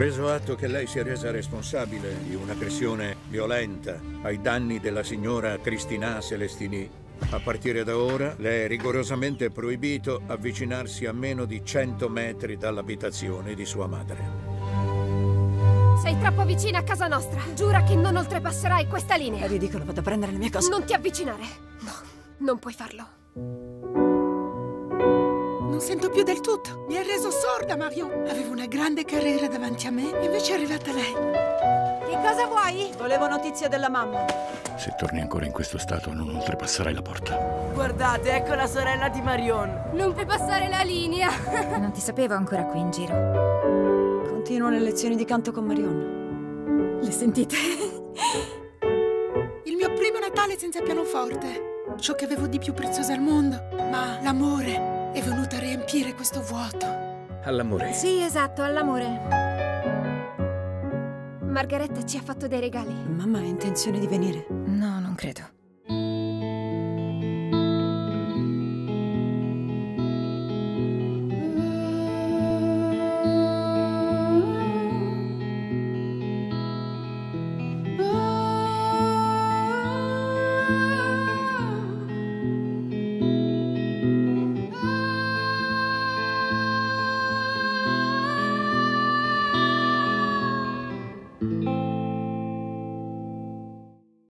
preso atto che lei si è resa responsabile di un'aggressione violenta ai danni della signora Cristina Celestini. A partire da ora le è rigorosamente proibito avvicinarsi a meno di 100 metri dall'abitazione di sua madre. Sei troppo vicina a casa nostra. Giura che non oltrepasserai questa linea. È ridicolo, vado a prendere le mie cose. Non ti avvicinare. No, non puoi farlo. Non sento più del tutto. Mi ha reso sorda, Mario. Avevo una grande carriera davanti a me e invece è arrivata lei. Che cosa vuoi? Volevo notizie della mamma. Se torni ancora in questo stato non oltrepasserai la porta. Guardate, ecco la sorella di Marion. Non puoi passare la linea. non ti sapevo ancora qui in giro. Continuo le lezioni di canto con Marion. Le sentite? Il mio primo Natale senza pianoforte. Ciò che avevo di più prezioso al mondo. Ma l'amore è venuto riempire questo vuoto. All'amore? Sì, esatto, all'amore. Margaretta ci ha fatto dei regali. Mamma ha intenzione di venire? No, non credo.